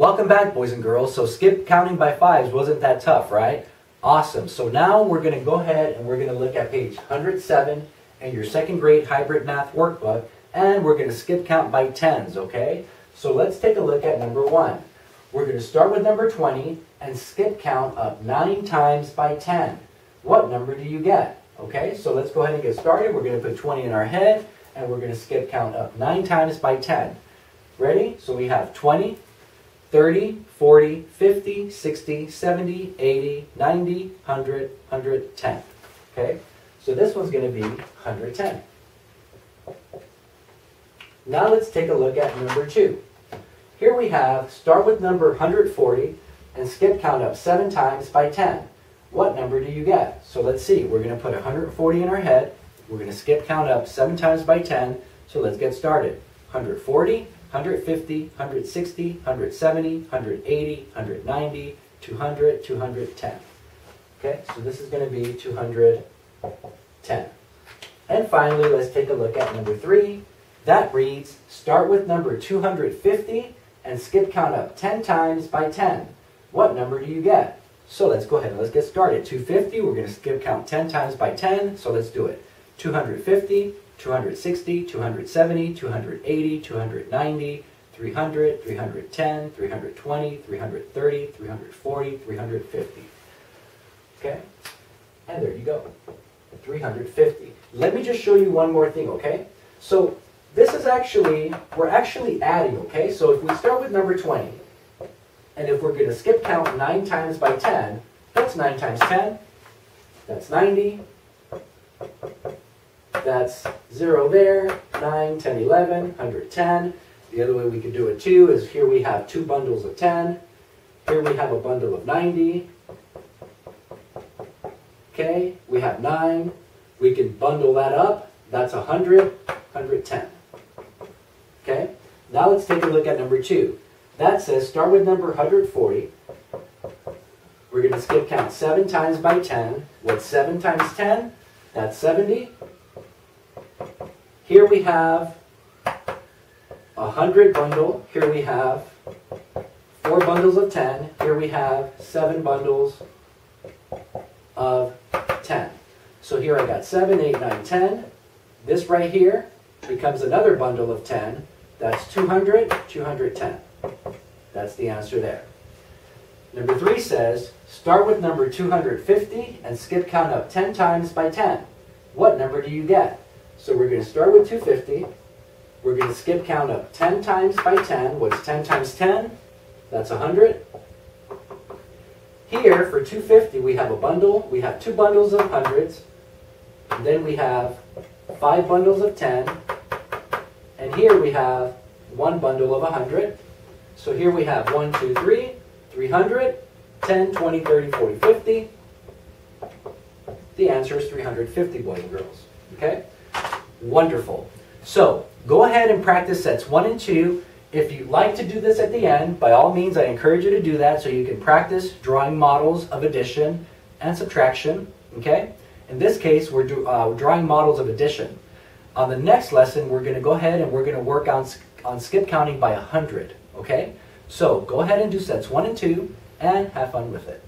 Welcome back, boys and girls. So skip counting by fives wasn't that tough, right? Awesome. So now we're going to go ahead and we're going to look at page 107 in your second grade hybrid math workbook, and we're going to skip count by tens, okay? So let's take a look at number one. We're going to start with number 20 and skip count up nine times by 10. What number do you get? Okay, so let's go ahead and get started. We're going to put 20 in our head, and we're going to skip count up nine times by 10. Ready? So we have 20, 30, 40, 50, 60, 70, 80, 90, 100, 110. Okay? So this one's going to be 110. Now let's take a look at number 2. Here we have, start with number 140 and skip count up 7 times by 10. What number do you get? So let's see. We're going to put 140 in our head. We're going to skip count up 7 times by 10. So let's get started. 140, 150, 160, 170, 180, 190, 200, 210. Okay, so this is going to be 210. And finally, let's take a look at number 3. That reads, start with number 250 and skip count up 10 times by 10. What number do you get? So let's go ahead and let's get started. 250, we're going to skip count 10 times by 10, so let's do it. 250, 260, 270, 280, 290, 300, 310, 320, 330, 340, 350. Okay? And there you go. 350. Let me just show you one more thing, okay? So this is actually, we're actually adding, okay? So if we start with number 20, and if we're going to skip count 9 times by 10, that's 9 times 10. That's 90. That's 0 there, 9, 10, 11, 110. The other way we could do it too is here we have two bundles of 10. Here we have a bundle of 90. Okay, we have 9. We can bundle that up. That's 100, 110. Okay, now let's take a look at number 2. That says start with number 140. We're going to skip count 7 times by 10. What's 7 times 10? That's 70. Here we have a 100 bundle. Here we have 4 bundles of 10. Here we have 7 bundles of 10. So here I got 7, 8, 9, 10. This right here becomes another bundle of 10. That's 200, 210. That's the answer there. Number 3 says, start with number 250 and skip count up 10 times by 10. What number do you get? So we're going to start with 250. We're going to skip count up 10 times by 10. What's 10 times 10? That's 100. Here, for 250, we have a bundle. We have two bundles of hundreds. And then we have five bundles of 10. And here we have one bundle of 100. So here we have 1, 2, 3, 300, 10, 20, 30, 40, 50. The answer is 350, boys and girls. Okay? Wonderful. So go ahead and practice sets one and two. If you'd like to do this at the end, by all means, I encourage you to do that so you can practice drawing models of addition and subtraction. Okay? In this case, we're do, uh, drawing models of addition. On the next lesson, we're going to go ahead and we're going to work on, on skip counting by 100. Okay? So go ahead and do sets one and two and have fun with it.